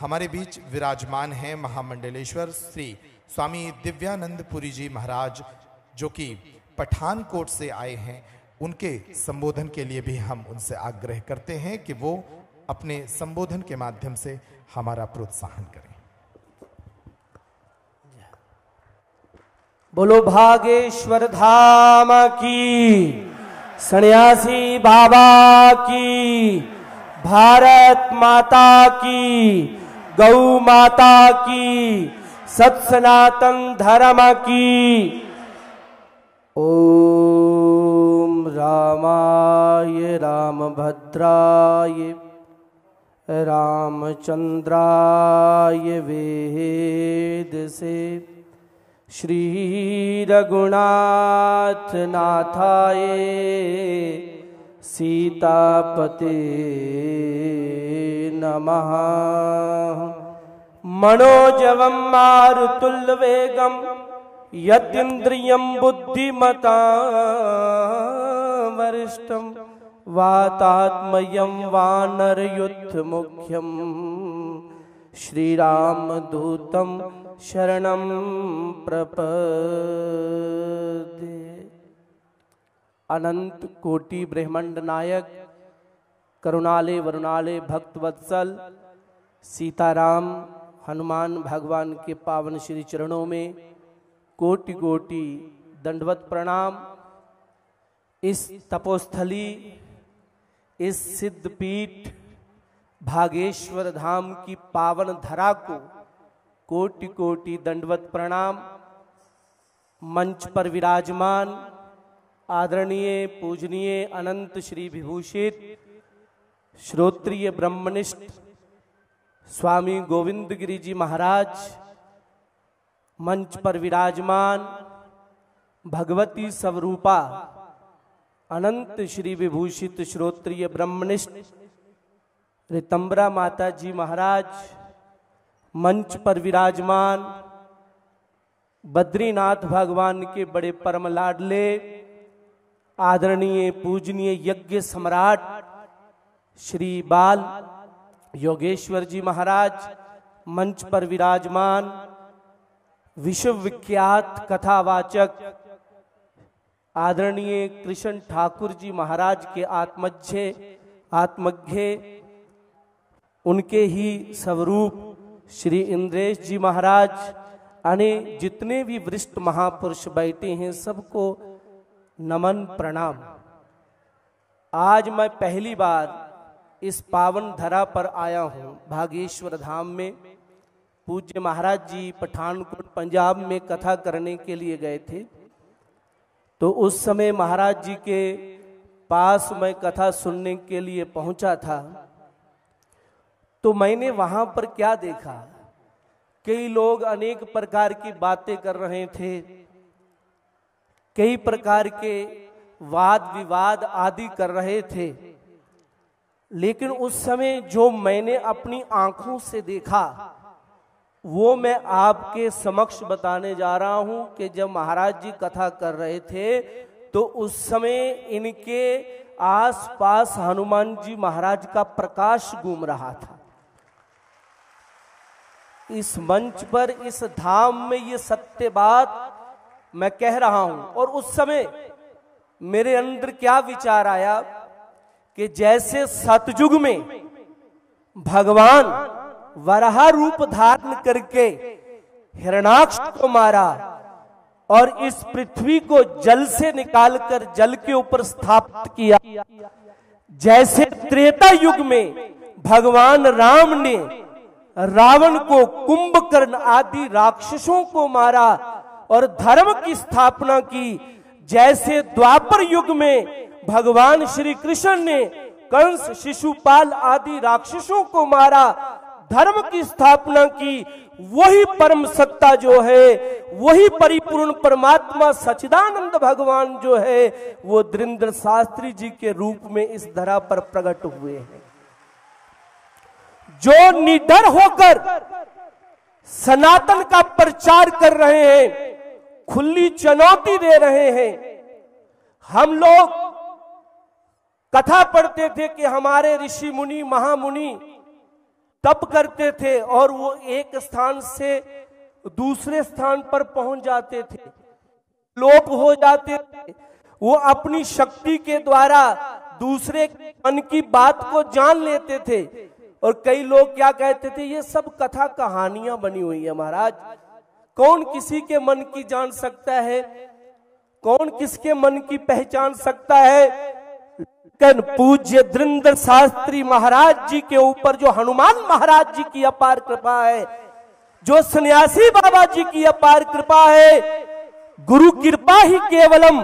हमारे बीच विराजमान हैं महामंडलेश्वर श्री स्वामी दिव्यानंद पुरी जी महाराज, जो कि पठानकोट से आए हैं। उनके संबोधन के लिए भी हम उनसे आग्रह करते हैं कि वो अपने संबोधन के माध्यम से हमारा प्रोत्साहन करें। बोलो, भागेश्वर धाम की, सन्यासी बाबा की, भारत माता की गौ माता की सत सनातन धर्म की। ओम रामाय रामभद्राय, रामचंद्राय वेद से। श्री रघुनाथ नाथाय सीतापते। नमः। मनोजवं मारुतुल्यवेगं यदिन्द्रियं बुद्धिमता वरिष्ठं वातात्मयं वानरयुद्धमुख्यं श्रीरामदूतं शरणं प्रपदे अनंत कोटि ब्रह्मांड नायक करुणाले वरुणाले भक्त वत्सल सीताराम, हनुमान भगवान के पावन श्री चरणों में कोटि कोटि दंडवत प्रणाम। इस तपोस्थली, इस सिद्धपीठ, भागेश्वर धाम की पावन धरा को कोटि कोटि दंडवत प्रणाम। मंच पर विराजमान, आदरणीय, पूजनीय अनंत श्री विभूषित श्रोत्रिय ब्रह्मनिष्ठ स्वामी गोविंद गिरी जी महाराज, मंच पर विराजमान भगवती स्वरूपा, अनंत श्री विभूषित श्रोत्रिय ब्रह्मनिष्ठ रितंबरा माता जी महाराज, मंच पर विराजमान बद्रीनाथ भगवान के बड़े परम लाडले आदरणीय पूजनीय यज्ञ सम्राट श्री बाल योगेश्वर जी महाराज, मंच पर विराजमान, विश्वविख्यात कथावाचक आदरणीय कृष्ण ठाकुर जी महाराज के आत्मज्ञे, आत्मज्ञ, उनके ही स्वरूप श्री इंद्रेश जी महाराज अने जितने भी वरिष्ठ महापुरुष बैठे हैं सबको नमन प्रणाम। आज मैं पहली बार इस पावन धरा पर आया हूँ। भागेश्वर धाम में पूज्य महाराज जी पठानकोट पंजाब में कथा करने के लिए गए थे। तो उस समय महाराज जी के पास मैं कथा सुनने के लिए पहुँचा था। तो मैंने वहाँ पर क्या देखा? कई लोग अनेक प्रकार की बातें कर रहे थे। कई प्रकार के वाद विवाद आदि कर रहे थे। लेकिन उस समय जो मैंने अपनी आँखों से देखा, वो मैं आपके समक्ष बताने जा रहा हूँ कि जब महाराज जी कथा कर रहे थे तो उस समय इनके आसपास हनुमान जी महाराज का प्रकाश घूम रहा था। इस मंच पर, इस धाम में ये सत्य बात मैं कह रहा हूँ। और उस समय मेरे अंदर क्या विचार आया कि जैसे सतयुग में भगवान वराह रूप धारण करके हिरणाक्ष को मारा और इस पृथ्वी को जल से निकालकर जल के ऊपर स्थापित किया। जैसे त्रेता युग में भगवान राम ने रावण को कुंभकर्ण आदि राक्षसों को मारा और धर्म की स्थापना की, जैसे द्वापर युग में भगवान श्री कृष्ण ने कंस, शिशुपाल आदि राक्षसों को मारा, धर्म की स्थापना की, वही परम सत्ता जो है, वही परिपूर्ण परमात्मा सचिदानंद भगवान जो है, वो दृंद्र शास्त्री जी के रूप में इस धरा पर प्रकट हुए हैं। जो निडर होकर सनातन का प्रचार कर रहे हैं, खुली चुनौती दे रहे हैं, हम लोग कथा पढ़ते थे कि हमारे ऋषि मुनि, महामुनि तप करते थे और वो एक स्थान से दूसरे स्थान पर पहुँच जाते थे। लोप हो जाते थे। वो अपनी शक्ति के द्वारा दूसरे मन की बात को जान लेते थे। और कई लोग क्या कहते थे, ये सब कथा कहानियाँ बनी हुई है महाराज। कौन किसी के मन की जान सकता है? कौन किसके मन की पहचान सकता है? कन पूज्य दृंद्र शास्त्री महाराज जी के ऊपर जो हनुमान महाराज जी की अपार कृपा है, जो सन्यासी बाबा जी की अपार कृपा है, गुरु कृपा ही केवलम।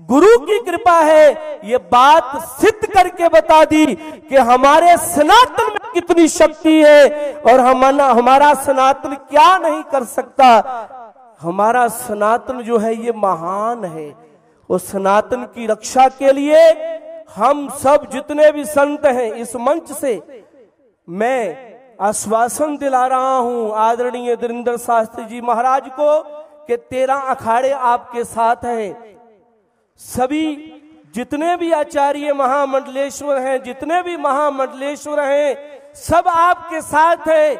गुरु की कृपा है, ये बात सिद्ध करके बता दी कि हमारे सनातन में कितनी शक्ति है और हमारा हमारा सनातन क्या नहीं कर सकता। हमारा सनातन जो है, ये महान है। उस सनातन की रक्षा के लिए हम सब जितने भी संत हैं इस मंच से मैं आश्वासन दिला रहा हूँ आदरणीय दरिंदर शास्त्री जी महाराज को कि तेरह अखाड़े आपके साथ हैं। सभी जितने भी आचार्य महामंडलेश्वर हैं, जितने भी महामंडलेश्वर हैं, सब आपके साथ है।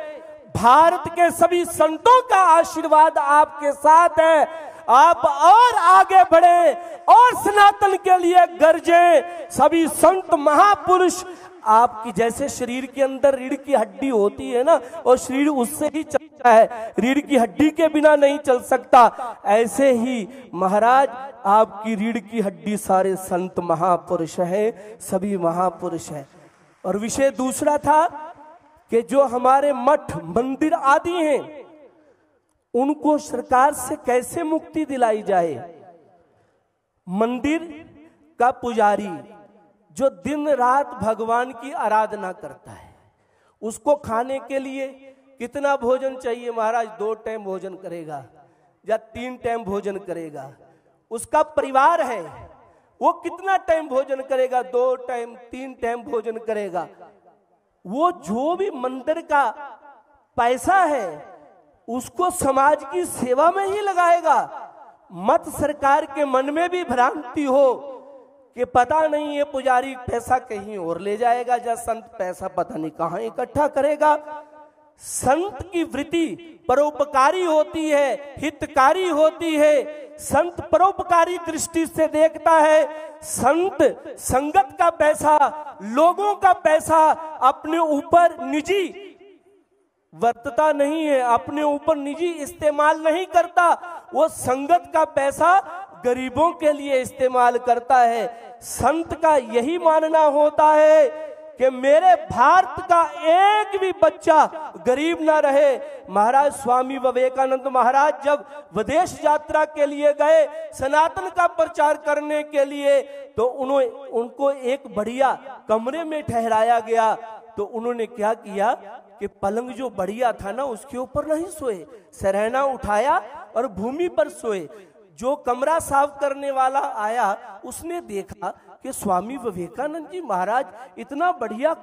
भारत के सभी संतों का आशीर्वाद आपके साथ है। आप और आगे बढ़े और सनातन के लिए गर्जे। सभी संत महापुरुष, आपकी जैसे शरीर के अंदर रीढ़ की हड्डी होती है ना, और शरीर उससे ही चलता है। रीढ़ की हड्डी के बिना नहीं चल सकता। ऐसे ही महाराज, आपकी रीढ़ की हड्डी सारे संत महापुरुष है, सभी महापुरुष है। और विषय दूसरा था कि जो हमारे मठ, मंदिर आदि हैं उनको सरकार से कैसे मुक्ति दिलाई जाए? मंदिर का पुजारी जो दिन रात भगवान की आराधना करता है, उसको खाने के लिए कितना भोजन चाहिए महाराज? दो टाइम भोजन करेगा या तीन टाइम भोजन करेगा? उसका परिवार है, वो कितना टाइम भोजन करेगा? दो टाइम, तीन टाइम भोजन करेगा। वो जो भी मंदिर का पैसा है उसको समाज की सेवा में ही लगाएगा। मत सरकार के मन में भी भ्रांति हो कि पता नहीं ये पुजारी पैसा कहीं और ले जाएगा या संत पैसा पता नहीं कहाँ इकट्ठा करेगा। संत की वृत्ति परोपकारी होती है, हितकारी होती है। संत परोपकारी दृष्टि से देखता है। संत संगत का पैसा, लोगों का पैसा अपने ऊपर निजी वर्तता नहीं है, अपने ऊपर निजी इस्तेमाल नहीं करता, वो संगत का पैसा गरीबों के लिए इस्तेमाल करता है। संत का यही मानना होता है कि मेरे भारत का एक भी बच्चा गरीब ना रहे। महाराज स्वामी विवेकानंद महाराज जब विदेश यात्रा के लिए गए, सनातन का प्रचार करने के लिए तो उन्होंने उनको एक बढ़िया कमरे में ठहराया गया। तो उन्होंने क्या किया? कि पलंग जो बढ़िया था ना, उसके ऊपर नहीं सोए। सरहना उठाया और भूमि पर सोए। जो कमरा साफ़ करने वाला आया, उसने देखा कि स्वामी विवेकानंद जी महाराज इतना बढ़िया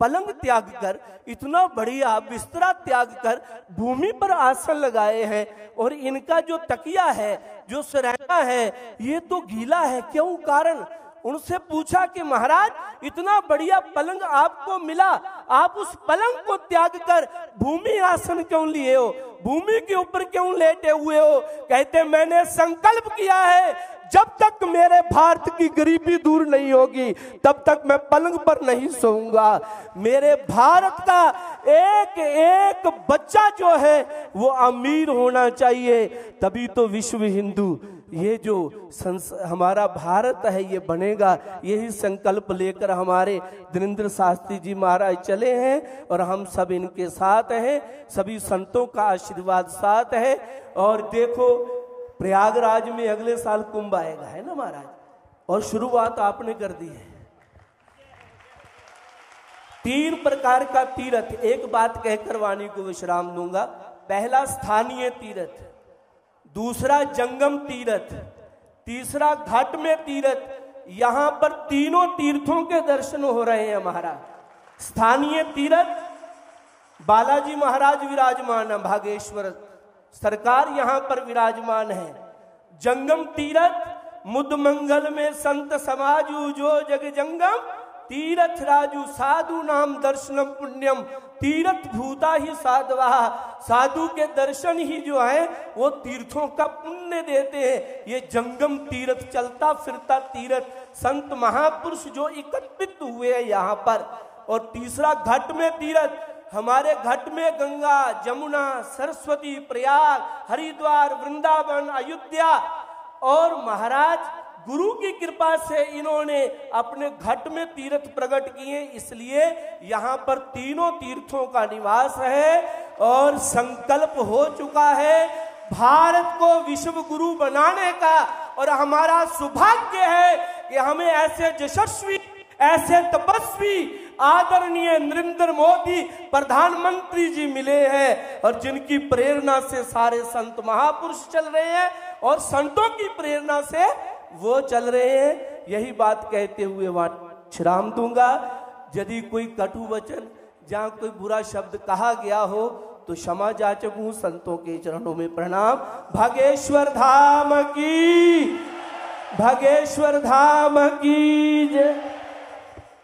पलंग त्याग कर, इतना बढ़िया बिस्तरा त्याग कर भूमि पर आसन लगाए हैं और इनका जो तकिया है, जो सरहना है, ये तो गीला है। क्यों? कारण उनसे पूछा कि महाराज, इतना बढ़िया पलंग आपको मिला। आप उस पलंग को त्याग कर भूमि आसन क्यों लिए हो? भूमि के ऊपर क्यों लेटे हुए हो? कहते, मैंने संकल्प किया है, जब तक मेरे भारत की गरीबी दूर नहीं होगी, तब तक मैं पलंग पर नहीं सोऊँगा। मेरे भारत का एक एक बच्चा जो है, वो अमीर होना चाहिए। तभी तो विश्व हिंदू ये जो संस, हमारा भारत है ये बनेगा। यही संकल्प लेकर हमारे दरिंद्र शास्त्री जी महाराज चले हैं और हम सब इनके साथ हैं। सभी संतों का आशीर्वाद साथ है। और देखो प्रयागराज में अगले साल कुंभ आएगा है ना महाराज? और शुरुआत आपने कर दी है। तीन प्रकार का तीर्थ। एक बात कहकर वाणी को विश्राम दूँगा। पहला स्थानीय तीर्थ। दूसरा जंगम तीर्थ, तीसरा घाट में तीर्थ, यहाँ पर तीनों तीर्थों के दर्शन हो रहे हैं महाराज। स्थानीय तीर्थ, बालाजी महाराज विराजमान है, भागेश्वर सरकार यहाँ पर विराजमान है। जंगम तीर्थ मुद मंगल में संत समाज जो जग जंगम तीर्थ राजू साधु नाम दर्शनम पुण्यम। तीर्थ भूता ही साधवा। साधु के दर्शन ही जो है, वो तीर्थों का पुण्य देते हैं। ये जंगम तीर्थ, चलता फिरता तीर्थ, संत महापुरुष जो एकत्रित हुए हैं यहाँ पर। और तीसरा घट में तीर्थ, हमारे घट में गंगा जमुना सरस्वती, प्रयाग, हरिद्वार, वृंदावन, अयोध्या और महाराज गुरु की कृपा से इन्होंने अपने घट में तीर्थ प्रकट किए, इसलिए यहाँ पर तीनों तीर्थों का निवास है और संकल्प हो चुका है भारत को विश्व गुरु बनाने का। और हमारा सौभाग्य है कि हमें ऐसे यशस्वी, ऐसे तपस्वी, आदरणीय नरेंद्र मोदी प्रधानमंत्री जी मिले हैं और जिनकी प्रेरणा से सारे संत महापुरुष चल रहे हैं और संतों की प्रेरणा से वो चल रहे हैं। यही बात कहते हुए वहाँ विश्राम दूँगा। यदि कोई कटु वचन, जहाँ कोई बुरा शब्द कहा गया हो तो क्षमा जाचक हूँ संतों के चरणों में प्रणाम। भगेश्वर धाम की, भगेश्वर धाम की जय।